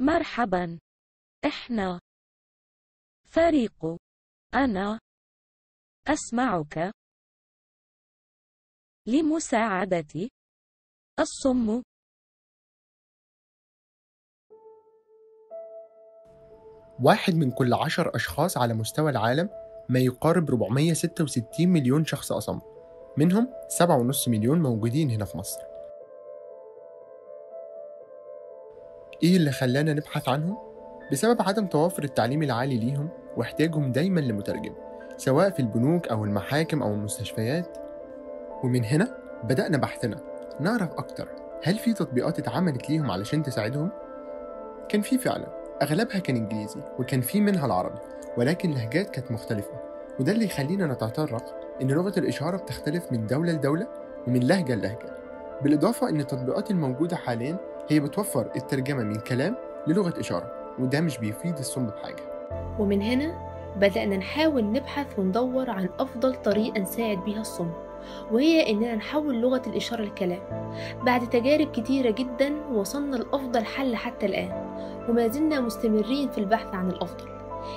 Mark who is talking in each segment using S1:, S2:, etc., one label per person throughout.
S1: مرحبا. إحنا. فريق. أنا. أسمعك. لمساعدة الصم.
S2: واحد من كل عشر أشخاص على مستوى العالم ما يقارب 466 مليون شخص أصم. منهم 7.5 مليون موجودين هنا في مصر. إيه اللي خلانا نبحث عنهم؟ بسبب عدم توافر التعليم العالي ليهم واحتياجهم دايما لمترجم سواء في البنوك أو المحاكم أو المستشفيات. ومن هنا بدأنا بحثنا. نعرف أكتر هل في تطبيقات اتعملت ليهم علشان تساعدهم؟ كان في فعلا. أغلبها كان إنجليزي وكان في منها العربي ولكن لهجات كانت مختلفة. وده اللي يخلينا نتطرق إن لغة الإشارة بتختلف من دولة لدولة ومن لهجة للهجة. بالإضافة إن التطبيقات الموجودة حاليا هي بتوفر الترجمة من كلام للغة إشارة وده مش بيفيد الصم بحاجة.
S3: ومن هنا بدأنا نحاول نبحث وندور عن أفضل طريقة نساعد بيها الصم وهي إننا نحول لغة الإشارة لكلام. بعد تجارب كتيرة جدا وصلنا لأفضل حل حتى الآن وما زلنا مستمرين في البحث عن الأفضل.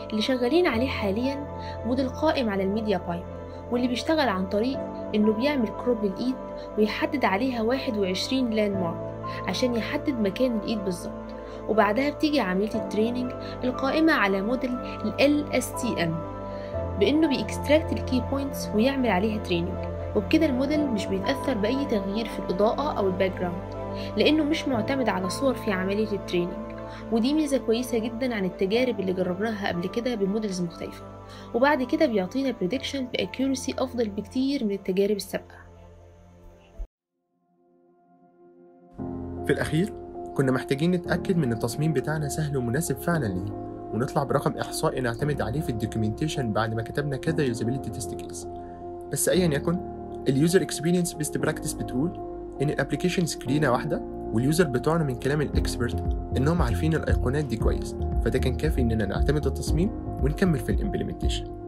S3: اللي شغالين عليه حاليا موديل قائم على ال MediaPipe واللي بيشتغل عن طريق إنه بيعمل crop للإيد ويحدد عليها 21 landmark. عشان يحدد مكان الإيد بالظبط. وبعدها بتيجي عملية ال training القائمة على موديل ال LSTM بإنه بي extract ال key points ويعمل عليها training وبكده الموديل مش بيتأثر بأي تغيير في الإضاءة أو ال background لأنه مش معتمد على صور في عملية ال training ودي ميزة كويسة جدا عن التجارب اللي جربناها قبل كده ب models مختلفة. وبعد كده بيعطينا prediction ب accuracy أفضل بكتير من التجارب السابقة.
S2: في الأخير كنا محتاجين نتأكد من التصميم بتاعنا سهل ومناسب فعلا ليه ونطلع برقم إحصائي نعتمد عليه في ال documentation بعد ما كتبنا كذا usability test case بس أيا يكن ال user experience best practice بتقول إن ال application screen اية واحدة وال user بتوعنا من كلام ال expert إنهم عارفين الأيقونات دي كويس فده كان كافي إننا نعتمد التصميم ونكمل في ال implementation